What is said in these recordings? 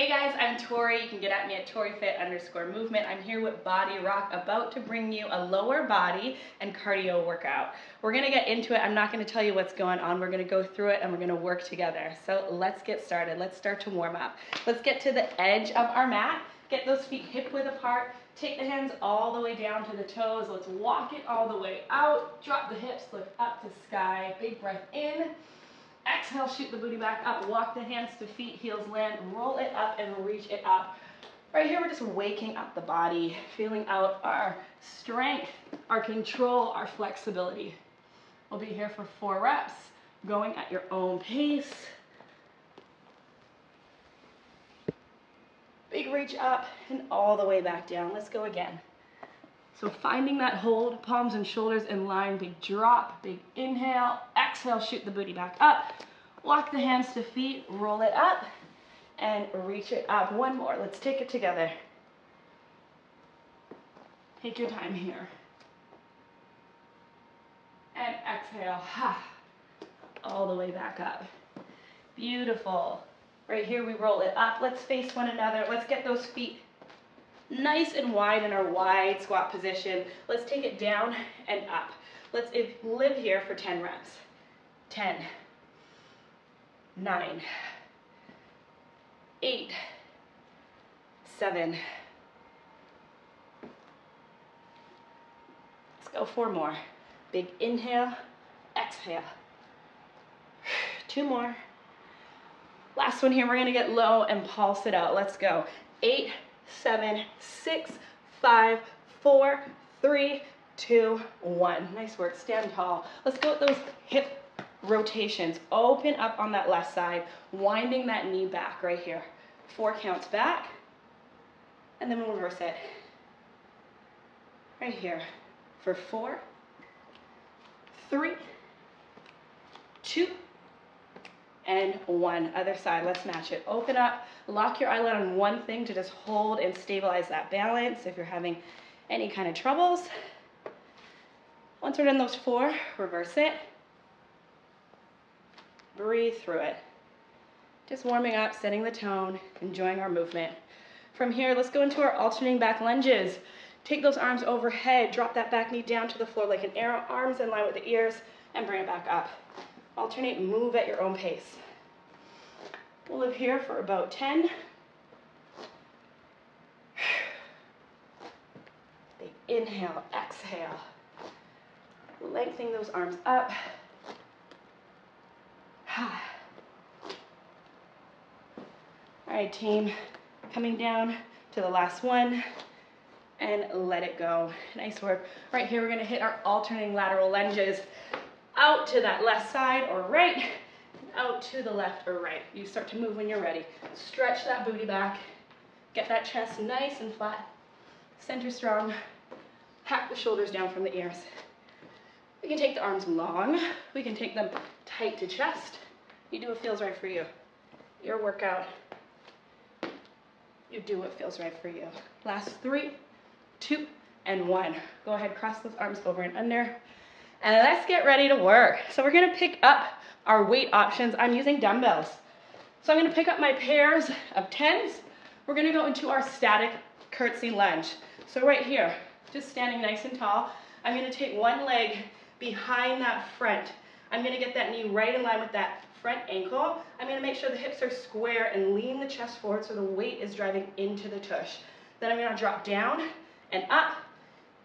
Hey guys, I'm Tori. You can get at me at ToriFit underscore movement. I'm here with BodyRock, about to bring you a lower body and cardio workout. We're gonna get into it. I'm not gonna tell you what's going on. We're gonna go through it and we're gonna work together. So let's get started. Let's start to warm up. Let's get to the edge of our mat. Get those feet hip width apart. Take the hands all the way down to the toes. Let's walk it all the way out. Drop the hips, lift up to sky. Big breath in. Exhale, shoot the booty back up. Walk the hands to feet, heels land. Roll it up and reach it up. Right here, we're just waking up the body, feeling out our strength, our control, our flexibility. We'll be here for four reps, going at your own pace. Big reach up and all the way back down. Let's go again. So finding that hold, palms and shoulders in line, big drop, big inhale, exhale, shoot the booty back up. Walk the hands to feet, roll it up, and reach it up. One more, let's take it together. Take your time here. And exhale, ha, all the way back up. Beautiful. Right here, we roll it up. Let's face one another. Let's get those feet nice and wide in our wide squat position. Let's take it down and up. Let's live here for 10 reps. 10, 9, 8, 7. Let's go four more. Big inhale, exhale. Two more. Last one here, we're gonna get low and pulse it out. Let's go. Eight, seven, six, five, four, three, two, one. Nice work, stand tall. Let's go with those hip rotations. Open up on that left side, winding that knee back right here. Four counts back, and then we'll reverse it. Right here for four, three, two, and one. Other side, let's match it. Open up, lock your eyelid on one thing to just hold and stabilize that balance if you're having any kind of troubles. Once we're done those four, reverse it. Breathe through it. Just warming up, setting the tone, enjoying our movement. From here, let's go into our alternating back lunges. Take those arms overhead, drop that back knee down to the floor like an arrow, arms in line with the ears, and bring it back up. Alternate, move at your own pace. We'll live here for about 10. Big inhale, exhale. Lengthening those arms up. All right, team, coming down to the last one and let it go. Nice work. Right here, we're gonna hit our alternating lateral lunges out to that left side or right, out to the left or right. You start to move when you're ready. Stretch that booty back. Get that chest nice and flat. Center strong. Hack the shoulders down from the ears. We can take the arms long. We can take them tight to chest. You do what feels right for you. Your workout. You do what feels right for you. Last three, two, and one. Go ahead, cross those arms over and under. And let's get ready to work. So we're gonna pick up our weight options. I'm using dumbbells. So I'm gonna pick up my pairs of 10s. We're gonna go into our static curtsy lunge. So right here, just standing nice and tall, I'm gonna take one leg behind that front. I'm gonna get that knee right in line with that front ankle. I'm gonna make sure the hips are square and lean the chest forward so the weight is driving into the tush. Then I'm gonna drop down and up,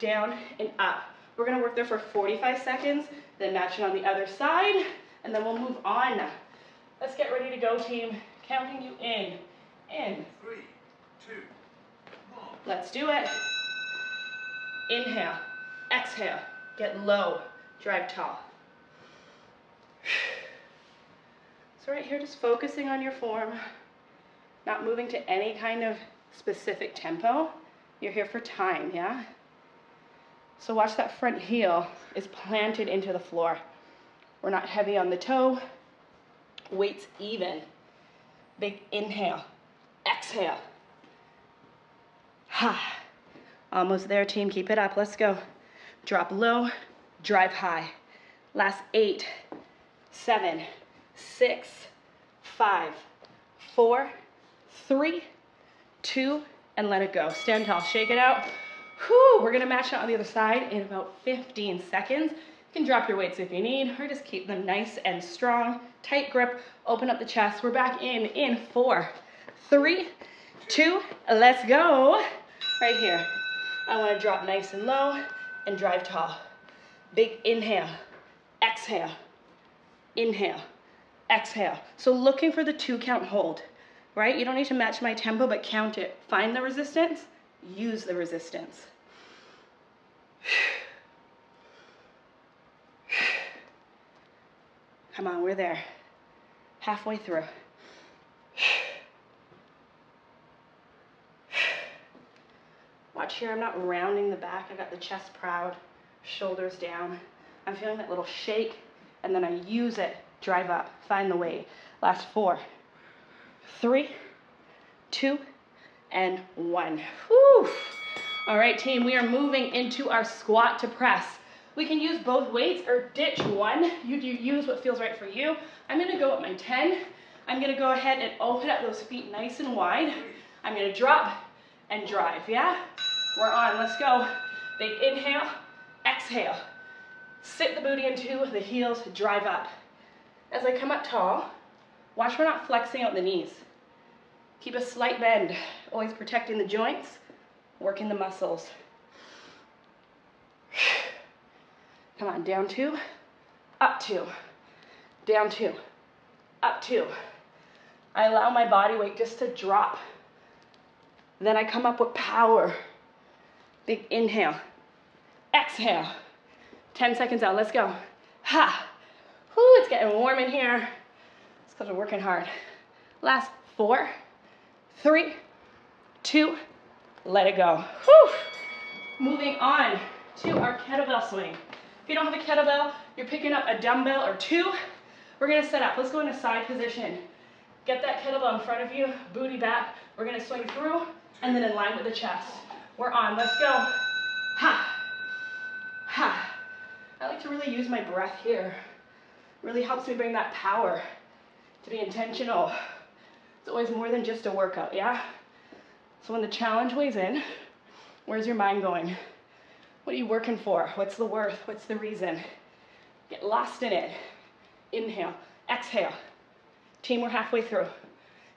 down and up. We're gonna work there for 45 seconds, then match it on the other side, and then we'll move on. Let's get ready to go, team. Counting you in. In. Three, two, one. Let's do it. Inhale, exhale, get low, drive tall. So right here, just focusing on your form, not moving to any kind of specific tempo. You're here for time, yeah? So watch that front heel is planted into the floor. We're not heavy on the toe. Weights even. Big inhale. Exhale. Ha. Almost there, team. Keep it up. Let's go. Drop low, drive high. Last eight, seven, six, five, four, three, two, and let it go. Stand tall, shake it out. Whew, we're gonna match it on the other side in about 15 seconds. You can drop your weights if you need, or just keep them nice and strong. Tight grip, open up the chest. We're back in, in four, three, two, let's go. Right here. I wanna drop nice and low and drive tall. Big inhale, exhale, inhale, exhale. So looking for the two count hold, right? You don't need to match my tempo, but count it. Find the resistance, use the resistance. Come on, we're there. Halfway through. Watch here, I'm not rounding the back. I got the chest proud, shoulders down. I'm feeling that little shake, and then I use it, drive up, find the weight. Last four, three, two, and one. Whew. All right, team, we are moving into our squat to press. We can use both weights or ditch one. You do use what feels right for you. I'm gonna go at my 10. I'm gonna go ahead and open up those feet nice and wide. I'm gonna drop and drive, yeah? We're on, let's go. Big inhale, exhale. Sit the booty into the heels, drive up. As I come up tall, watch we're not flexing out the knees. Keep a slight bend, always protecting the joints, working the muscles. Come on, down two, up two, down two, up two. I allow my body weight just to drop. Then I come up with power. Big inhale, exhale. 10 seconds out, let's go. Ha. Whoo, it's getting warm in here. It's because we're working hard. Last four, three, two, let it go. Whew. Moving on to our kettlebell swing. If you don't have a kettlebell, you're picking up a dumbbell or two. We're gonna set up. Let's go into side position. Get that kettlebell in front of you, booty back. We're gonna swing through and then in line with the chest. We're on, let's go. Ha, ha. I like to really use my breath here. Really helps me bring that power to be intentional. It's always more than just a workout, yeah? So when the challenge weighs in, where's your mind going? What are you working for? What's the worth? What's the reason? Get lost in it. Inhale, exhale. Team, we're halfway through.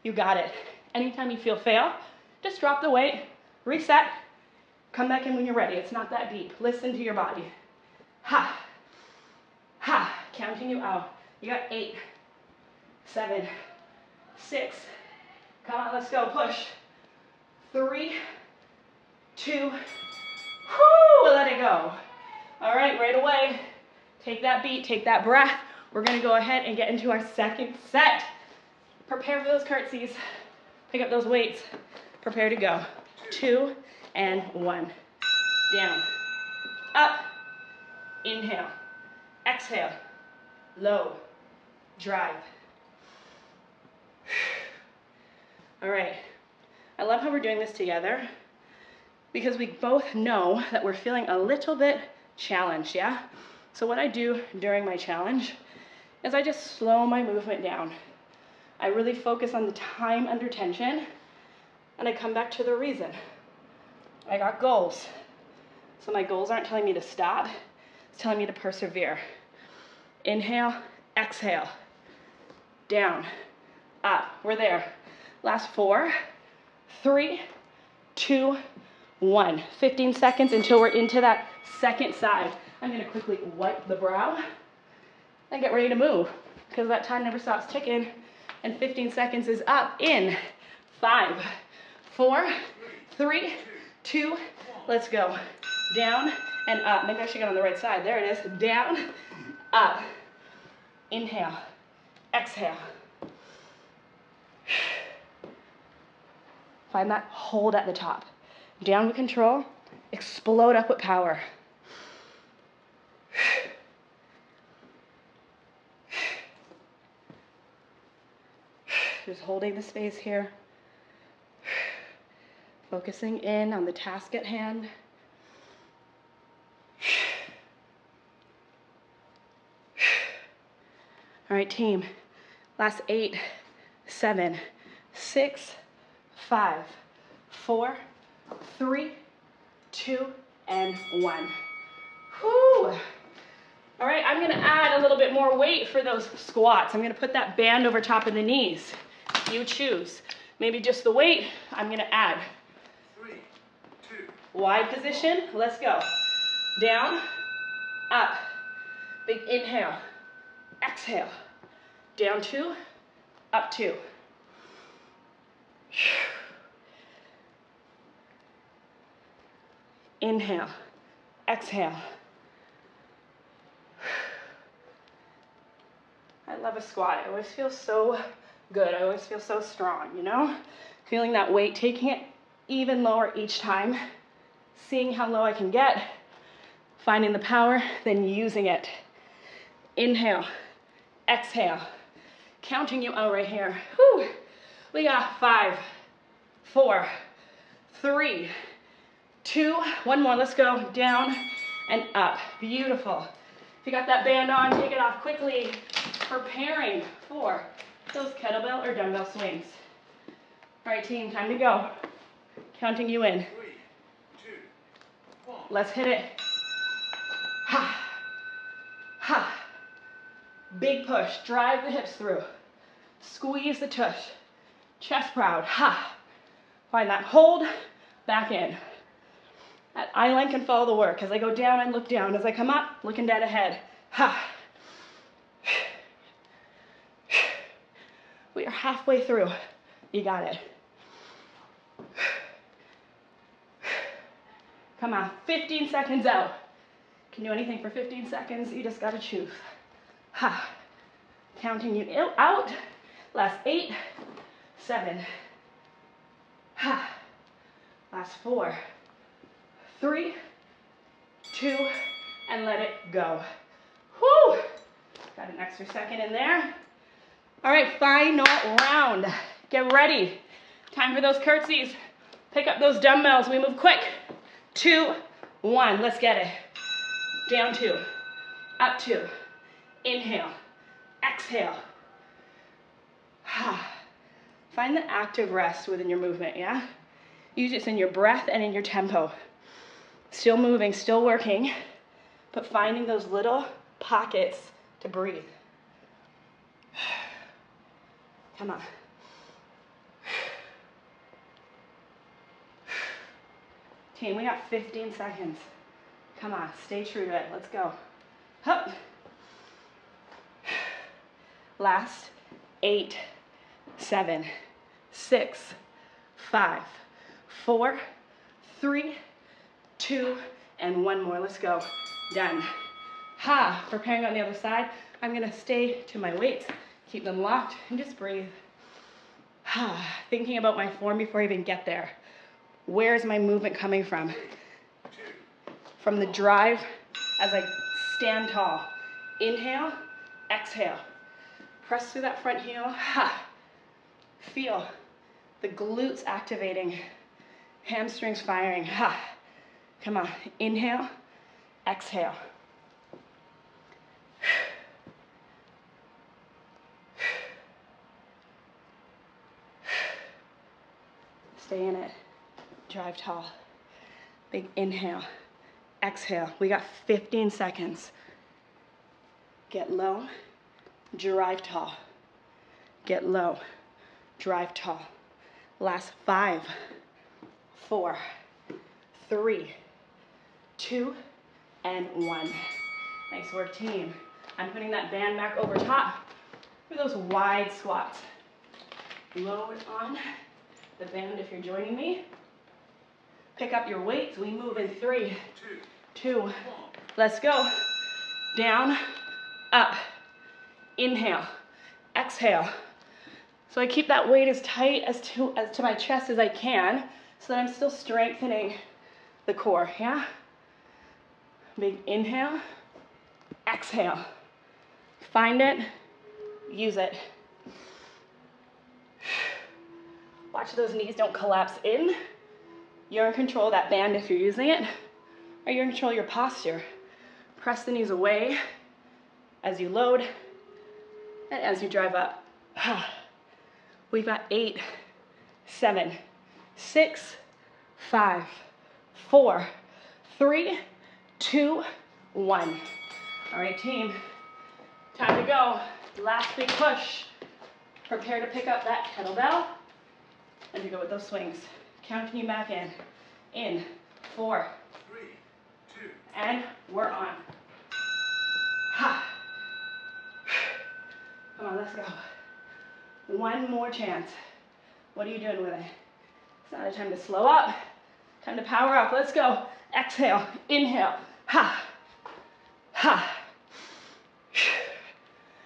You got it. Anytime you feel fail, just drop the weight, reset, come back in when you're ready. It's not that deep. Listen to your body. Ha, ha, counting you out. You got eight, seven, six. Come on, let's go. Push. Three, two, whoo, let it go. All right, right away. Take that beat, take that breath. We're gonna go ahead and get into our second set. Prepare for those curtsies. Pick up those weights. Prepare to go. Two and one. Down. Up. Inhale. Exhale. Low. Drive. All right. I love how we're doing this together because we both know that we're feeling a little bit challenged, yeah? So what I do during my challenge is I just slow my movement down. I really focus on the time under tension and I come back to the reason. I got goals. So my goals aren't telling me to stop, it's telling me to persevere. Inhale, exhale, down, up. We're there. Last four, three, two, one. 15 seconds until we're into that second side. I'm gonna quickly wipe the brow and get ready to move because that time never stops ticking and 15 seconds is up in five, four, three, two, let's go. Down and up. Maybe I should get on the right side. There it is. Down, up. Inhale, exhale. Find that hold at the top. Down with control, explode up with power. Just holding the space here. Focusing in on the task at hand. All right, team. Last eight, seven, six, five, four, three, two, and one. Whew. All right, I'm gonna add a little bit more weight for those squats. I'm gonna put that band over top of the knees. You choose. Maybe just the weight, I'm gonna add. Three, two, Wide position, let's go. Down, up. Big inhale, exhale. Down two, up two. Inhale, exhale. I love a squat. I always feel so good. I always feel so strong, you know? Feeling that weight, taking it even lower each time, seeing how low I can get, finding the power, then using it. Inhale, exhale, counting you out right here. Whew. We got five, four, three, two, one more. Let's go down and up. Beautiful. If you got that band on, take it off quickly. Preparing for those kettlebell or dumbbell swings. All right, team, time to go. Counting you in. three, two, one. Let's hit it. Ha. Ha. Big push. Drive the hips through. Squeeze the tush. Chest proud. Ha. Find that hold. Back in. That eye line can follow the work. As I go down, I look down. As I come up, looking dead ahead. Ha. We are halfway through. You got it. Come on, 15 seconds out. Can do anything for 15 seconds, you just gotta choose. Ha. Counting you out. Last eight, seven. Ha. Last four, three, two, and let it go. Whew. Got an extra second in there. All right, final round. Get ready. Time for those curtsies. Pick up those dumbbells. We move quick. Two, one. Let's get it. Down two, up two. Inhale, exhale. Find the active rest within your movement, yeah? Use it in your breath and in your tempo. Still moving, still working, but finding those little pockets to breathe. Come on. Team, we got 15 seconds. Come on, stay true to it. Let's go. Hup. Last eight, seven, six, five, four, three, two, and one more. Let's go. Done. Ha. Preparing on the other side. I'm gonna stay to my weights, keep them locked, and just breathe. Ha. Thinking about my form before I even get there. Where is my movement coming from? From the drive as I stand tall. Inhale, exhale. Press through that front heel. Ha. Feel the glutes activating, hamstrings firing. Ha. Come on. Inhale, exhale. Stay in it. Drive tall. Big inhale. Exhale. We got 15 seconds. Get low. Drive tall. Get low. Drive tall. Last five, four, three, two, and one. Nice work, team. I'm putting that band back over top for those wide squats. Load on the band if you're joining me. Pick up your weights. We move in three, two, let's go. Down, up, inhale, exhale. So I keep that weight as tight as to, as to my chest as I can so that I'm still strengthening the core, yeah? Big inhale, exhale. Find it, use it. Watch those knees don't collapse in. You're in control of that band if you're using it, or you're in control of your posture. Press the knees away as you load and as you drive up. Ah. We've got eight, seven, six, five, four, three, two, one. All right, team, time to go. Last big push. Prepare to pick up that kettlebell and to go with those swings. Counting you back in. In, four, Three, two, and we're on. Ha. Come on, let's go. One more chance. What are you doing with it? It's not a time to slow up. Time to power up. Let's go. Exhale, inhale. Ha. Ha.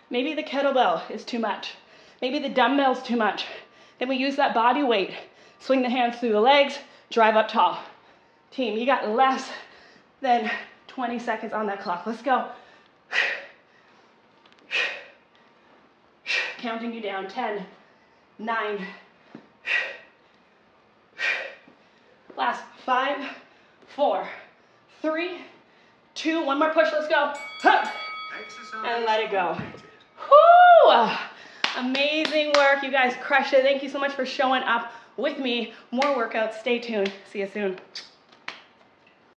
Maybe the kettlebell is too much. Maybe the dumbbell's too much. Then we use that body weight. Swing the hands through the legs, drive up tall. Team, you got less than 20 seconds on that clock. Let's go. Counting you down 10, 9, last five, four, three, two, one more push. Let's go. And let it go. Whoo! Amazing work. You guys crushed it. Thank you so much for showing up with me. More workouts. Stay tuned. See you soon.